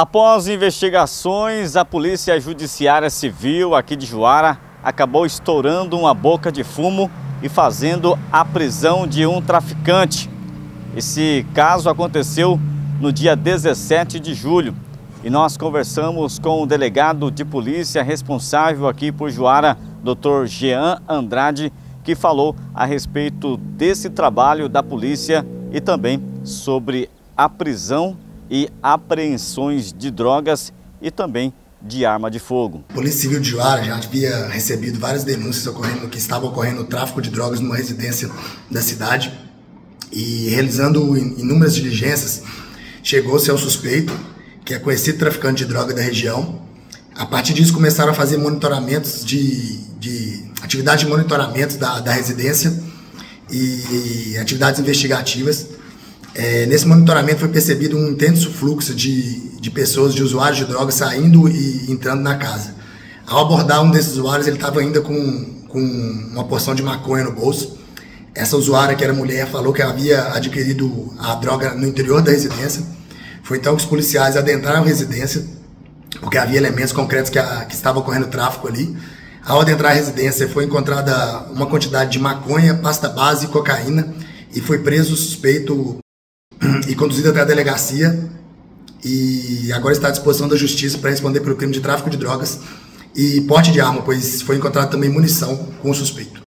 Após investigações, a Polícia Judiciária Civil aqui de Juara acabou estourando uma boca de fumo e fazendo a prisão de um traficante. Esse caso aconteceu no dia 17 de julho e nós conversamos com o delegado de polícia responsável aqui por Juara, Dr. Jean Andrade, que falou a respeito desse trabalho da polícia e também sobre a prisão e apreensões de drogas e também de arma de fogo. A Polícia Civil de Juara já havia recebido várias denúncias ocorrendo que estava ocorrendo tráfico de drogas numa residência da cidade e realizando inúmeras diligências chegou-se ao suspeito, que é conhecido traficante de droga da região. A partir disso começaram a fazer monitoramentos de, de atividade de monitoramento da, da residência e, e atividades investigativas é, nesse monitoramento foi percebido um intenso fluxo de, de pessoas, de usuários de drogas saindo e entrando na casa. Ao abordar um desses usuários, ele estava ainda com, com uma porção de maconha no bolso. Essa usuária, que era mulher, falou que havia adquirido a droga no interior da residência. Foi então que os policiais adentraram a residência, porque havia elementos concretos que, a, que estava ocorrendo tráfico ali. Ao adentrar a residência, foi encontrada uma quantidade de maconha, pasta base e cocaína, e foi preso o suspeito e conduzido até a delegacia e agora está à disposição da justiça para responder pelo crime de tráfico de drogas e porte de arma, pois foi encontrada também munição com o suspeito.